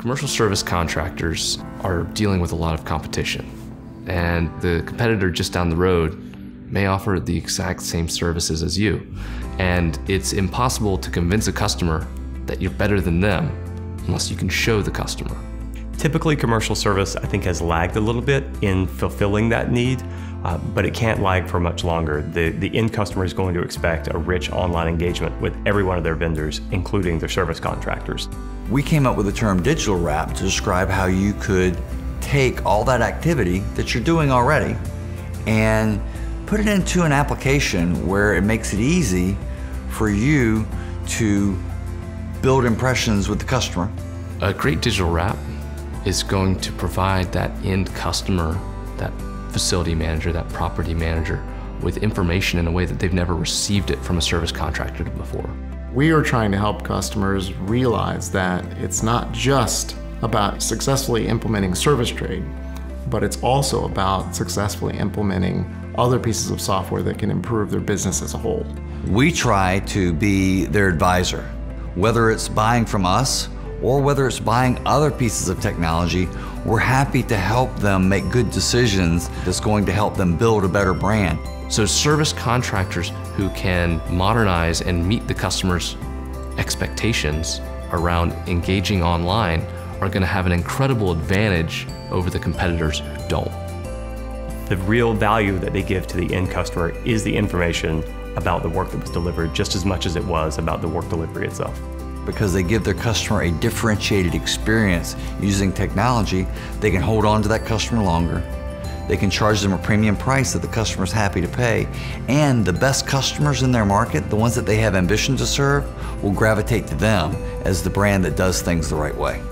Commercial service contractors are dealing with a lot of competition, and the competitor just down the road may offer the exact same services as you. And it's impossible to convince a customer that you're better than them unless you can show the customer. Typically, commercial service, I think, has lagged a little bit in fulfilling that need, uh, but it can't lag for much longer. The, the end customer is going to expect a rich online engagement with every one of their vendors, including their service contractors. We came up with the term digital wrap to describe how you could take all that activity that you're doing already and put it into an application where it makes it easy for you to build impressions with the customer. A great digital wrap is going to provide that end customer, that facility manager, that property manager, with information in a way that they've never received it from a service contractor before. We are trying to help customers realize that it's not just about successfully implementing ServiceTrade, but it's also about successfully implementing other pieces of software that can improve their business as a whole. We try to be their advisor, whether it's buying from us or whether it's buying other pieces of technology, we're happy to help them make good decisions that's going to help them build a better brand. So service contractors who can modernize and meet the customer's expectations around engaging online are going to have an incredible advantage over the competitors who don't. The real value that they give to the end customer is the information about the work that was delivered just as much as it was about the work delivery itself because they give their customer a differentiated experience using technology, they can hold on to that customer longer. They can charge them a premium price that the customer is happy to pay. And the best customers in their market, the ones that they have ambition to serve, will gravitate to them as the brand that does things the right way.